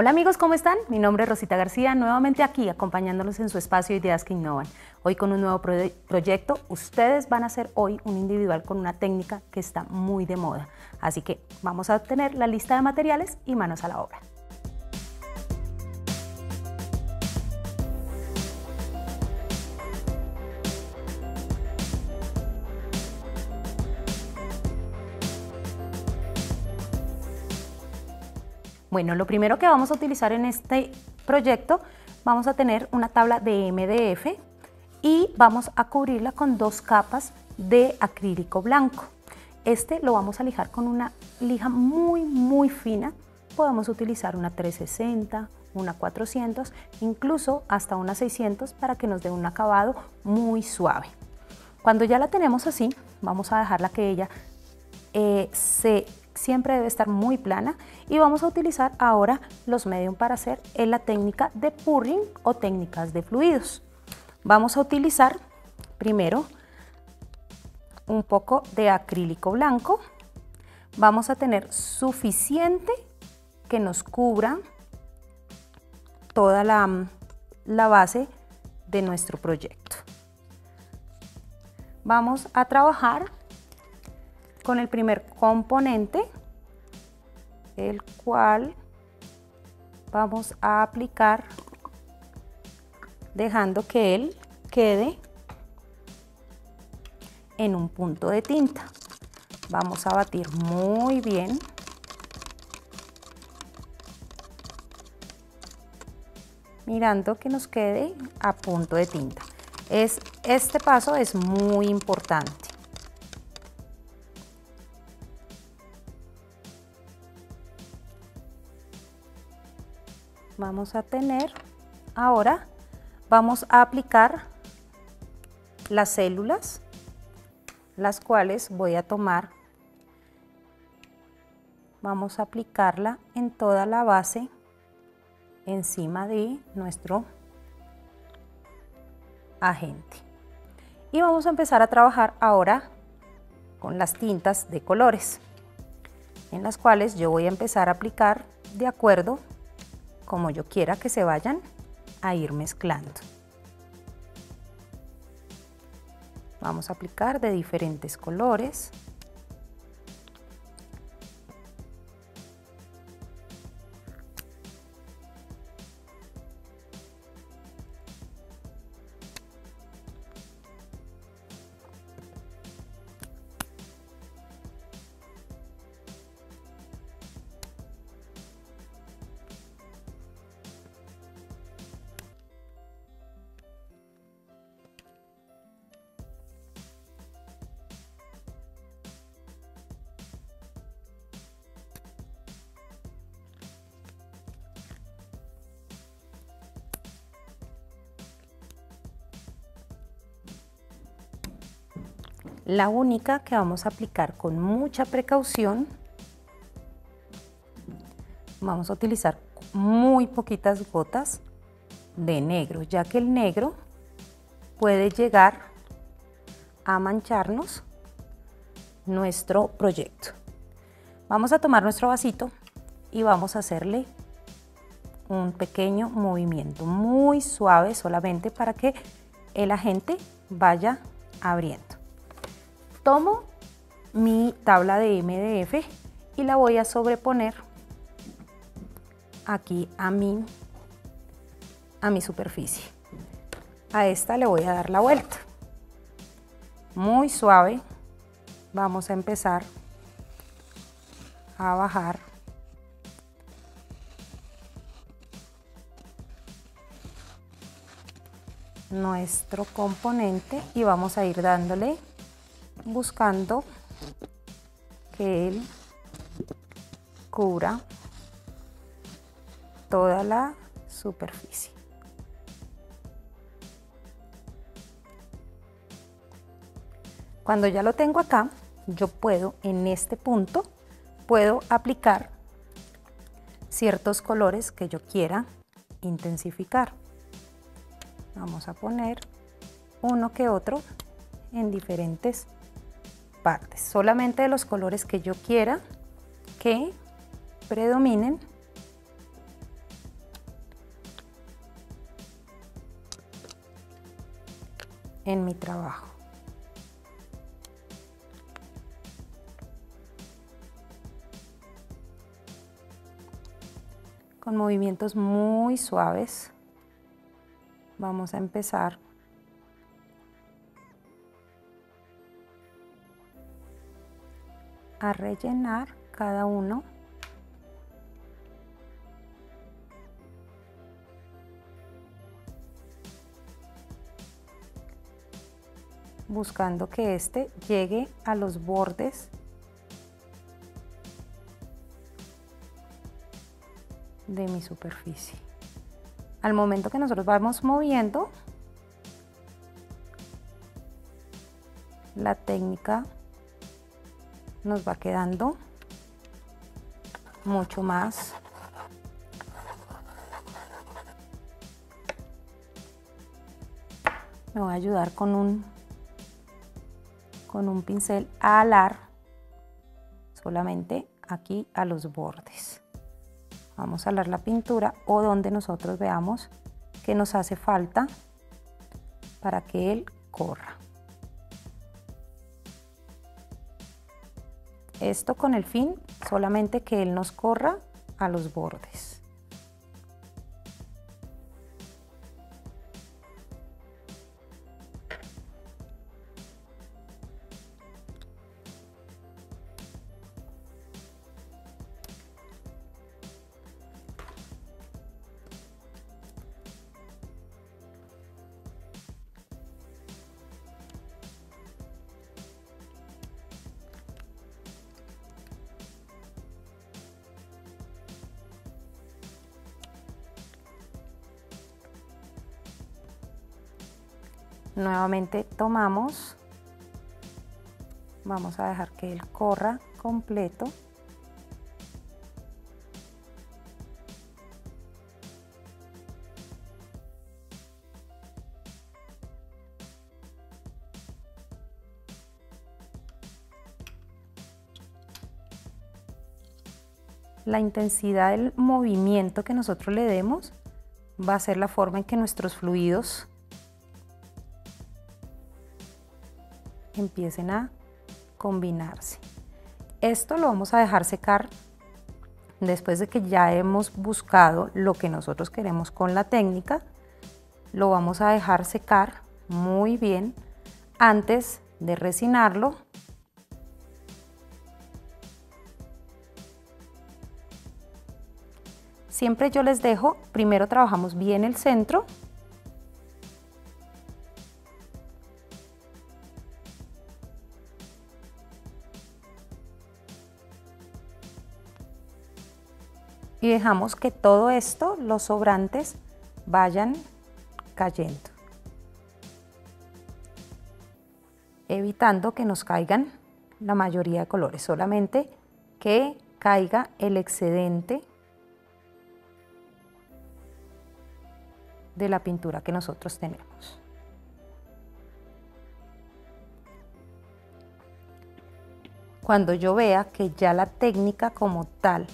Hola amigos, ¿cómo están? Mi nombre es Rosita García, nuevamente aquí acompañándolos en su espacio Ideas que Innovan. Hoy con un nuevo proyecto, ustedes van a hacer hoy un individual con una técnica que está muy de moda. Así que vamos a tener la lista de materiales y manos a la obra. Bueno, lo primero que vamos a utilizar en este proyecto, vamos a tener una tabla de MDF y vamos a cubrirla con dos capas de acrílico blanco. Este lo vamos a lijar con una lija muy muy fina, podemos utilizar una 360, una 400, incluso hasta una 600 para que nos dé un acabado muy suave. Cuando ya la tenemos así, vamos a dejarla que ella eh, se siempre debe estar muy plana y vamos a utilizar ahora los medium para hacer la técnica de purring o técnicas de fluidos. Vamos a utilizar primero un poco de acrílico blanco. Vamos a tener suficiente que nos cubra toda la, la base de nuestro proyecto. Vamos a trabajar con el primer componente, el cual vamos a aplicar dejando que él quede en un punto de tinta. Vamos a batir muy bien. Mirando que nos quede a punto de tinta. Es, este paso es muy importante. Vamos a tener, ahora vamos a aplicar las células, las cuales voy a tomar, vamos a aplicarla en toda la base encima de nuestro agente. Y vamos a empezar a trabajar ahora con las tintas de colores, en las cuales yo voy a empezar a aplicar de acuerdo como yo quiera que se vayan a ir mezclando. Vamos a aplicar de diferentes colores. La única que vamos a aplicar con mucha precaución, vamos a utilizar muy poquitas gotas de negro, ya que el negro puede llegar a mancharnos nuestro proyecto. Vamos a tomar nuestro vasito y vamos a hacerle un pequeño movimiento muy suave solamente para que el agente vaya abriendo. Tomo mi tabla de MDF y la voy a sobreponer aquí a mi, a mi superficie. A esta le voy a dar la vuelta. Muy suave. Vamos a empezar a bajar nuestro componente y vamos a ir dándole buscando que él cubra toda la superficie. Cuando ya lo tengo acá, yo puedo en este punto, puedo aplicar ciertos colores que yo quiera intensificar. Vamos a poner uno que otro en diferentes partes, solamente de los colores que yo quiera que predominen. en mi trabajo. Con movimientos muy suaves vamos a empezar a rellenar cada uno buscando que este llegue a los bordes de mi superficie. Al momento que nosotros vamos moviendo, la técnica nos va quedando mucho más. Me voy a ayudar con un con un pincel a alar solamente aquí a los bordes. Vamos a alar la pintura o donde nosotros veamos que nos hace falta para que él corra Esto con el fin solamente que él nos corra a los bordes. Nuevamente tomamos, vamos a dejar que él corra completo. La intensidad del movimiento que nosotros le demos va a ser la forma en que nuestros fluidos empiecen a combinarse. Esto lo vamos a dejar secar después de que ya hemos buscado lo que nosotros queremos con la técnica. Lo vamos a dejar secar muy bien antes de resinarlo. Siempre yo les dejo, primero trabajamos bien el centro y dejamos que todo esto, los sobrantes, vayan cayendo. Evitando que nos caigan la mayoría de colores, solamente que caiga el excedente de la pintura que nosotros tenemos. Cuando yo vea que ya la técnica como tal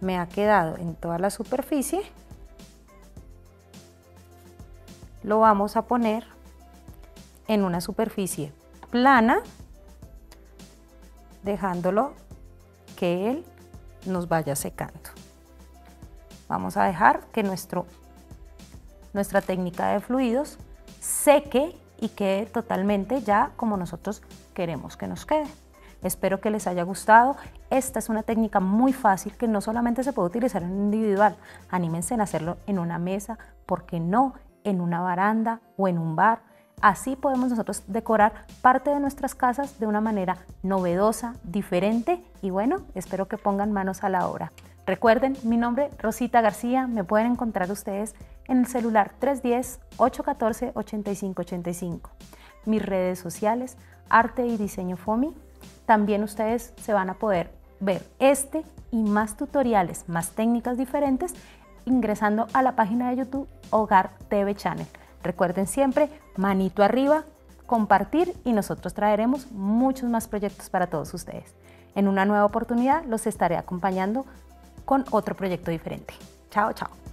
me ha quedado en toda la superficie, lo vamos a poner en una superficie plana, dejándolo que él nos vaya secando. Vamos a dejar que nuestro, nuestra técnica de fluidos seque y quede totalmente ya como nosotros queremos que nos quede. Espero que les haya gustado. Esta es una técnica muy fácil que no solamente se puede utilizar en individual. Anímense en hacerlo en una mesa, porque no en una baranda o en un bar. Así podemos nosotros decorar parte de nuestras casas de una manera novedosa, diferente y bueno, espero que pongan manos a la obra. Recuerden, mi nombre Rosita García, me pueden encontrar ustedes en el celular 310-814-8585. Mis redes sociales, Arte y Diseño FOMI, también ustedes se van a poder ver este y más tutoriales, más técnicas diferentes ingresando a la página de YouTube Hogar TV Channel. Recuerden siempre, manito arriba, compartir y nosotros traeremos muchos más proyectos para todos ustedes. En una nueva oportunidad los estaré acompañando con otro proyecto diferente. Chao, chao.